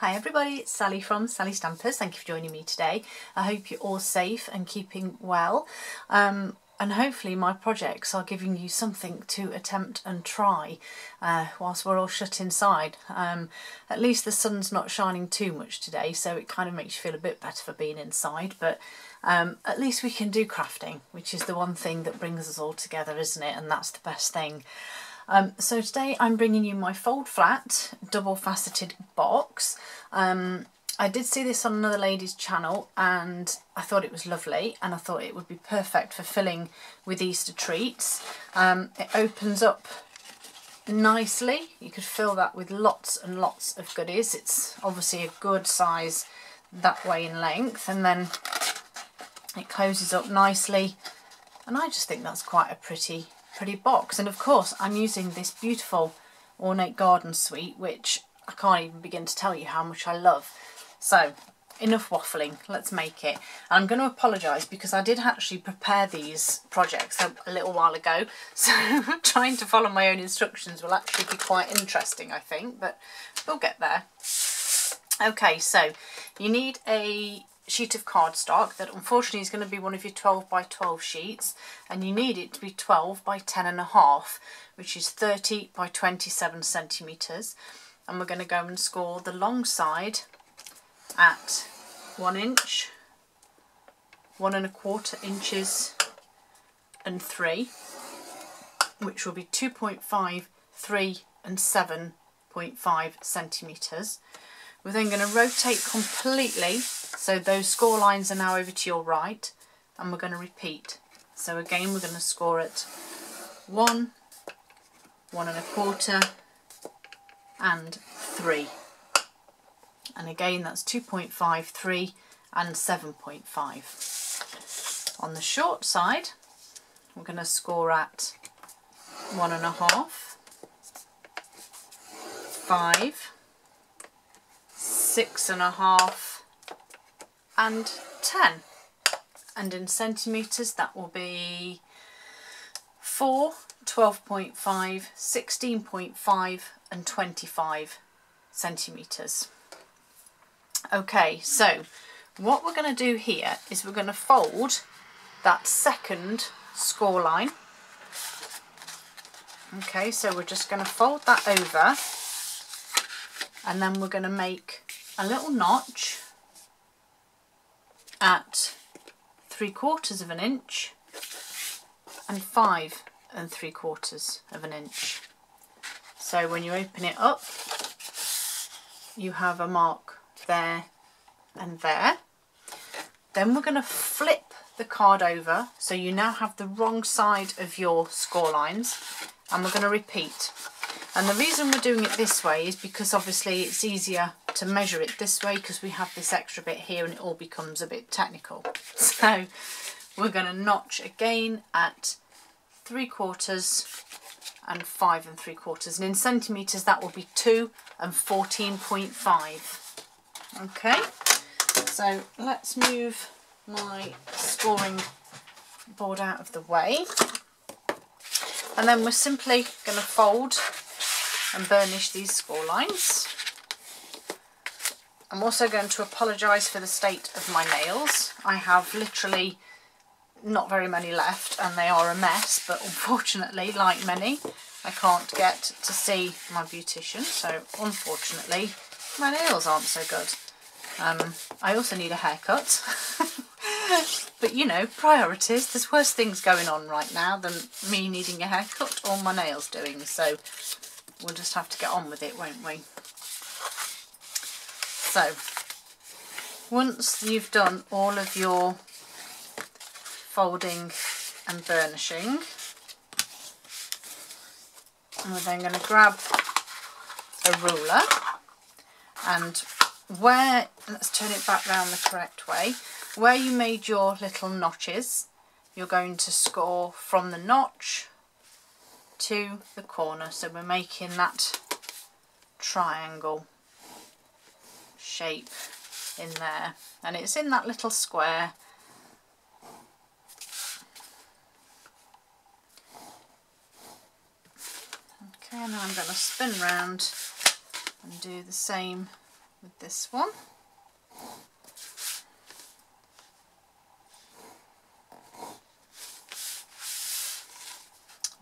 Hi everybody, it's Sally from Sally Stampers. Thank you for joining me today. I hope you're all safe and keeping well. Um, and hopefully my projects are giving you something to attempt and try uh, whilst we're all shut inside. Um, at least the sun's not shining too much today so it kind of makes you feel a bit better for being inside but um, at least we can do crafting which is the one thing that brings us all together isn't it and that's the best thing. Um, so today I'm bringing you my fold flat double faceted box. Um, I did see this on another lady's channel and I thought it was lovely and I thought it would be perfect for filling with Easter treats. Um, it opens up nicely. You could fill that with lots and lots of goodies. It's obviously a good size that way in length and then it closes up nicely and I just think that's quite a pretty pretty box and of course I'm using this beautiful ornate garden suite which I can't even begin to tell you how much I love. So enough waffling, let's make it. And I'm going to apologise because I did actually prepare these projects a, a, little while ago, so trying to follow my own instructions will actually be quite interesting I think, but we'll get there. Okay, so you need a sheet of cardstock that unfortunately is going to be one of your 12 by 12 sheets and you need it to be 12 by 10 and a half which is 30 by 27 centimetres and we're going to go and score the long side at one inch one and a quarter inches and three which will be 2.5 3 and 7.5 centimetres we're then going to rotate completely so those score lines are now over to your right and we're going to repeat. So again we're going to score at one, one and a quarter and three. And again that's 2.5, 3 and 7.5. On the short side we're going to score at one and a half, five, six and a half, and 10 and in centimetres that will be 4, 12.5, 16.5 and 25 centimetres. Okay so what we're going to do here is we're going to fold that second score line okay so we're just going to fold that over and then we're going to make a little notch at three quarters of an inch and five and three quarters of an inch. So when you open it up, you have a mark there and there. Then we're going to flip the card over so you now have the wrong side of your score lines and we're going to repeat. And the reason we're doing it this way is because obviously it's easier to measure it this way because we have this extra bit here and it all becomes a bit technical. So we're going to notch again at three quarters and five and three quarters. And in centimetres that will be 2 and 14.5 okay? So let's move my scoring board out of the way. And then we're simply going to fold and burnish these score lines I'm also going to apologise for the state of my nails. I have literally not very many left and they are a mess but unfortunately like many I can't get to see my beautician so unfortunately my nails aren't so good. Um, I also need a haircut but you know priorities there's worse things going on right now than me needing a haircut or my nails doing so we'll just have to get on with it won't we. So once you've done all of your folding and burnishing, we're then going to grab a ruler and where, let's turn it back round the correct way, where you made your little notches, you're going to score from the notch to the corner. So we're making that triangle shape in there and it's in that little square okay now I'm going to spin round and do the same with this one.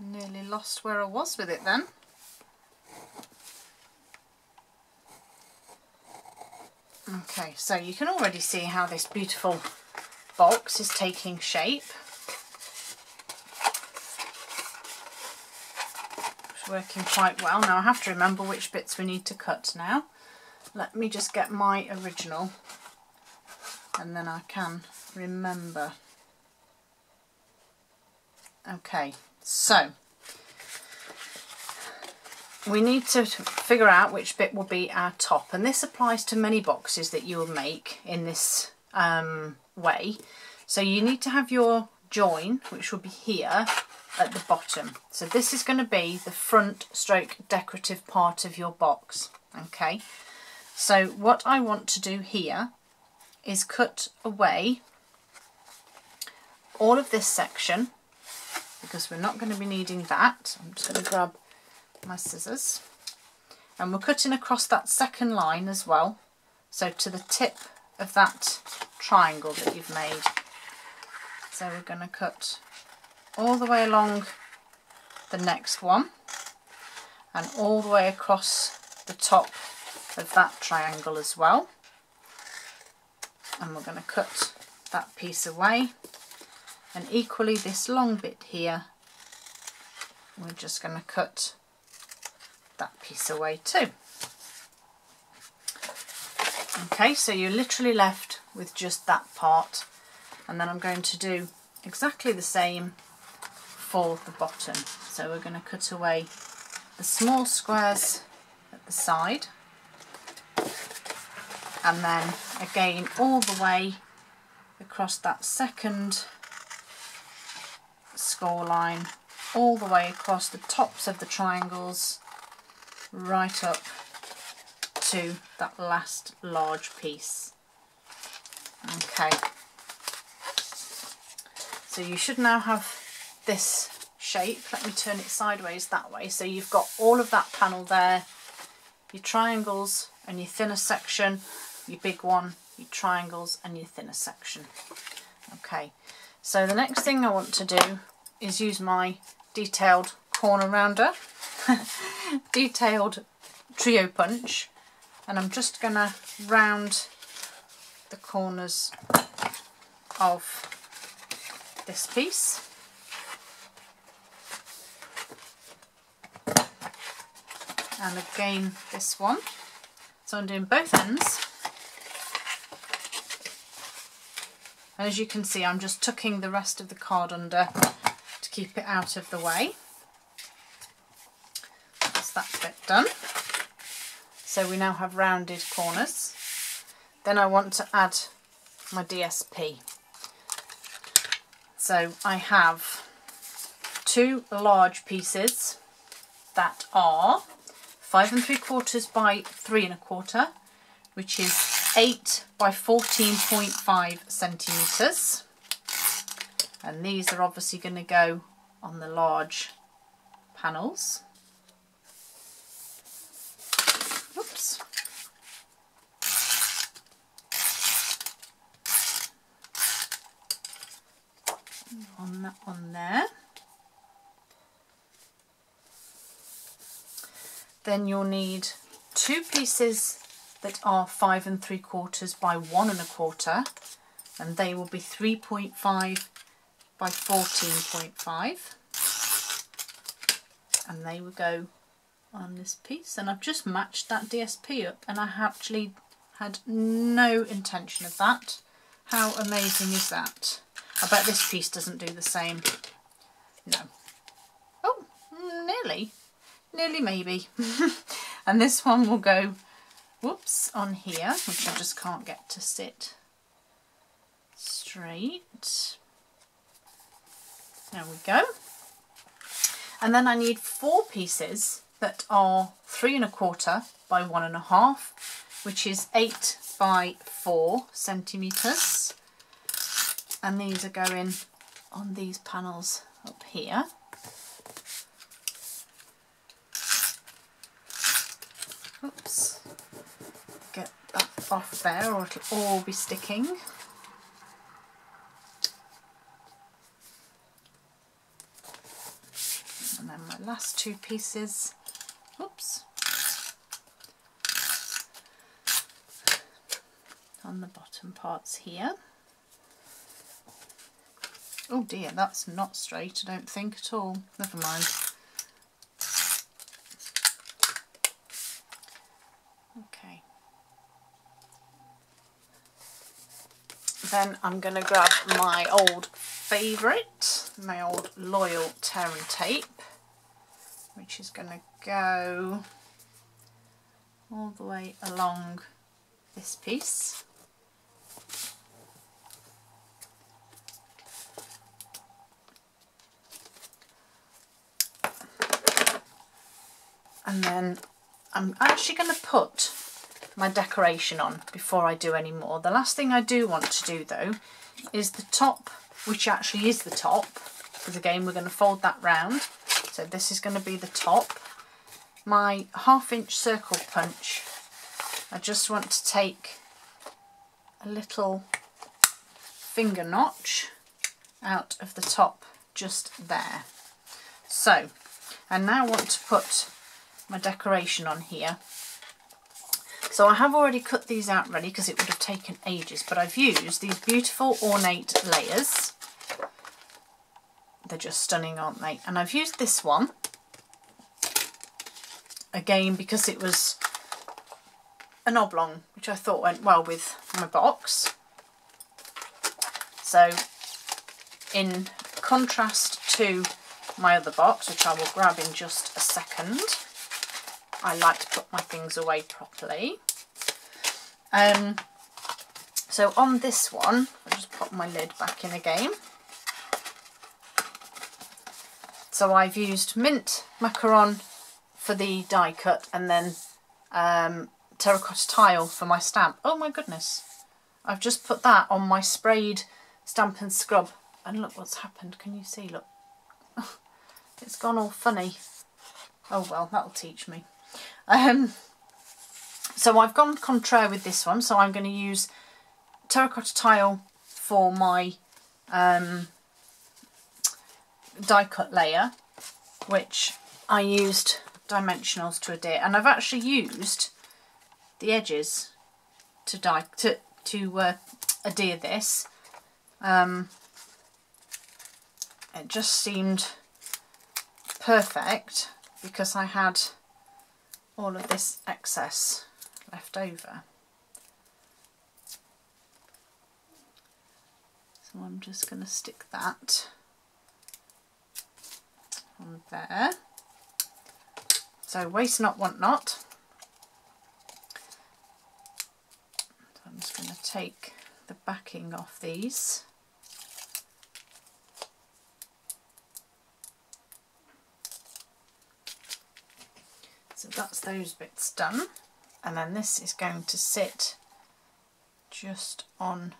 Nearly lost where I was with it then. Okay, so you can already see how this beautiful box is taking shape. It's working quite well. Now I have to remember which bits we need to cut now. Let me just get my original and then I can remember. Okay, so we need to figure out which bit will be our top and this applies to many boxes that you will make in this um, way. So you need to have your join which will be here at the bottom. So this is going to be the front stroke decorative part of your box okay? So what I want to do here is cut away all of this section because we're not going to be needing that. I'm just going to grab my scissors. And we're cutting across that second line as well. So to the tip of that triangle that you've made. So we're going to cut all the way along the next one. And all the way across the top of that triangle as well. And we're going to cut that piece away. And equally this long bit here we're just going to cut that piece away too. Okay, so you're literally left with just that part and then I'm going to do exactly the same for the bottom. So we're going to cut away the small squares at the side and then again all the way across that second score line all the way across the tops of the triangles right up to that last large piece. Okay, so you should now have this shape. Let me turn it sideways that way. So you've got all of that panel there, your triangles and your thinner section, your big one, your triangles and your thinner section. Okay, so the next thing I want to do is use my detailed corner rounder detailed trio punch and I'm just going to round the corners of this piece. And again this one. So I'm doing both ends. And as you can see I'm just tucking the rest of the card under to keep it out of the way that bit done. So we now have rounded corners. Then I want to add my DSP. So I have two large pieces that are five and three quarters by three and a quarter, which is eight by 14.5 centimetres. And these are obviously going to go on the large panels. On that one there. Then you'll need two pieces that are five and three quarters by one and a quarter and they will be 3.5 by 14.5 and they will go on this piece and I've just matched that DSP up and I actually had no intention of that. How amazing is that? I bet this piece doesn't do the same. No. Oh, nearly. Nearly maybe. and this one will go, whoops, on here, which I just can't get to sit straight. There we go. And then I need four pieces that are three and a quarter by one and a half, which is eight by four centimetres and these are going on these panels up here. Oops, get that off there or it'll all be sticking. And then my last two pieces, oops, on the bottom parts here. Oh dear, that's not straight, I don't think at all. Never mind. Okay. Then I'm going to grab my old favourite, my old loyal and tape, which is going to go all the way along this piece. And then I'm actually going to put my decoration on before I do any more. The last thing I do want to do though is the top, which actually is the top, because again we're going to fold that round. So this is going to be the top. My half inch circle punch, I just want to take a little finger notch out of the top just there. So I now want to put my decoration on here. So I have already cut these out ready because it would have taken ages, but I've used these beautiful ornate layers. They're just stunning, aren't they? And I've used this one, again, because it was an oblong, which I thought went well with my box. So in contrast to my other box, which I will grab in just a second, I like to put my things away properly. Um, so on this one, I'll just pop my lid back in again. So I've used mint macaron for the die cut and then um, terracotta tile for my stamp. Oh my goodness. I've just put that on my sprayed Stampin' Scrub. And look what's happened. Can you see? Look. it's gone all funny. Oh well, that'll teach me. Um, so I've gone contraire with this one, so I'm going to use terracotta tile for my um, die cut layer, which I used dimensionals to adhere, and I've actually used the edges to die to to uh, adhere this. Um, it just seemed perfect because I had all of this excess left over. So I'm just going to stick that on there. So waste not, want not. So I'm just going to take the backing off these. That's those bits done. And then this is going to sit just on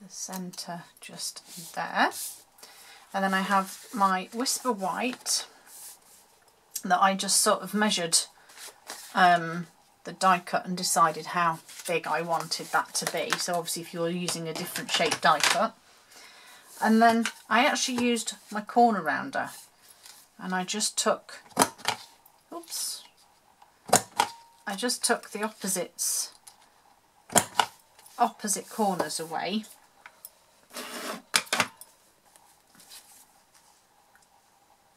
the centre just there. And then I have my Whisper White that I just sort of measured um, the die cut and decided how big I wanted that to be. So obviously if you're using a different shape die cut. And then I actually used my corner rounder and I just took oops, I just took the opposites, opposite corners away.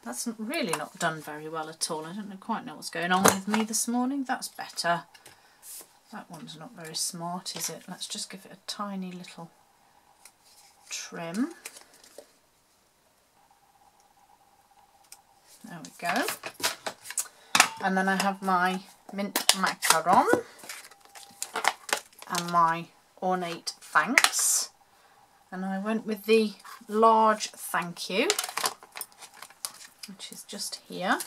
That's really not done very well at all. I don't quite know what's going on with me this morning. That's better. That one's not very smart, is it? Let's just give it a tiny little trim. There we go and then I have my mint macaron and my ornate thanks. And I went with the large thank you which is just here.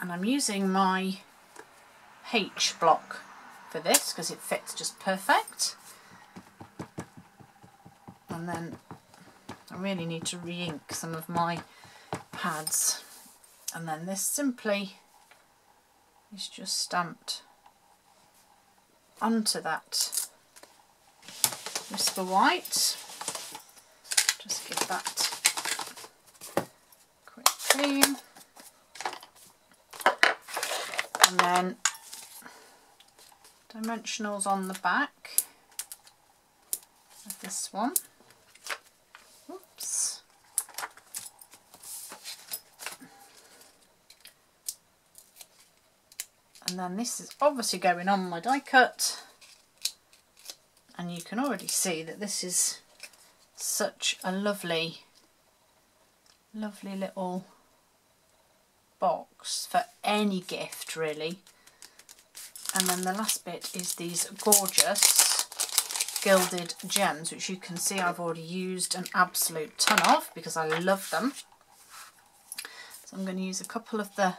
And I'm using my H block for this because it fits just perfect. And then I really need to re-ink some of my pads and then this simply is just stamped onto that Whisper White. Just give that a quick clean. And then dimensionals on the back of this one. Oops. And then this is obviously going on my die cut. And you can already see that this is such a lovely lovely little box for any gift really. And then the last bit is these gorgeous gilded gems which you can see I've already used an absolute ton of because I love them. So I'm going to use a couple of the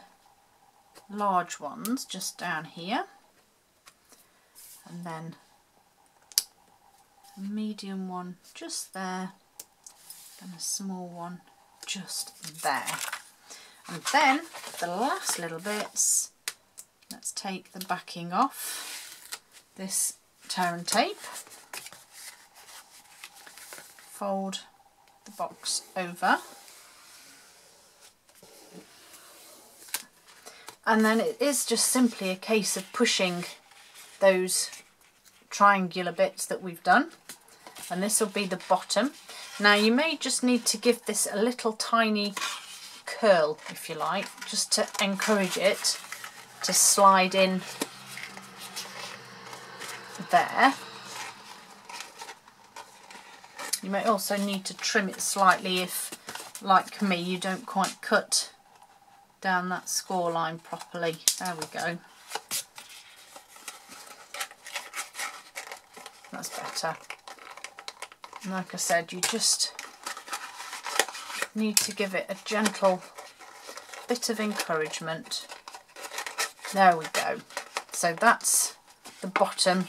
large ones just down here. And then a medium one just there and a small one just there. And then the last little bits let's take the backing off this tear and tape. Fold the box over and then it is just simply a case of pushing those triangular bits that we've done. And this will be the bottom. Now you may just need to give this a little tiny curl if you like just to encourage it to slide in there. You may also need to trim it slightly if like me you don't quite cut down that score line properly. There we go. That's better. And like I said, you just need to give it a gentle bit of encouragement. There we go. So that's the bottom,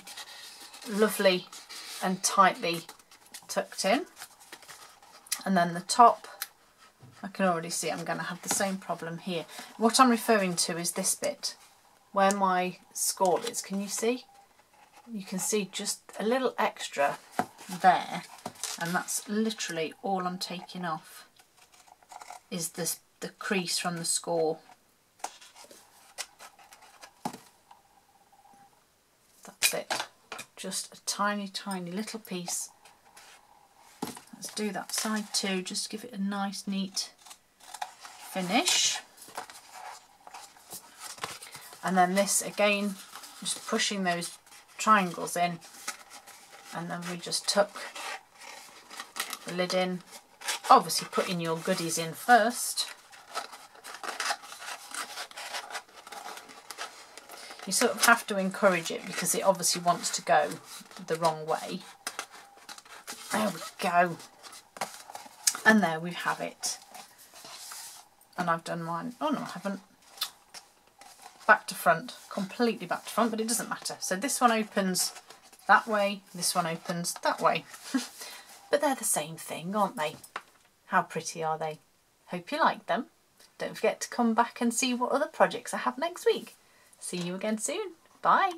lovely and tightly tucked in. And then the top I can already see I'm going to have the same problem here. What I'm referring to is this bit, where my score is. Can you see? You can see just a little extra there, and that's literally all I'm taking off, is this the crease from the score. That's it. Just a tiny, tiny little piece Let's do that side too, just give it a nice neat finish. And then this again, just pushing those triangles in and then we just tuck the lid in. Obviously putting your goodies in first. You sort of have to encourage it because it obviously wants to go the wrong way. There we go. And there we have it. And I've done mine. Oh no, I haven't. Back to front. Completely back to front, but it doesn't matter. So this one opens that way, this one opens that way. but they're the same thing, aren't they? How pretty are they? Hope you like them. Don't forget to come back and see what other projects I have next week. See you again soon. Bye.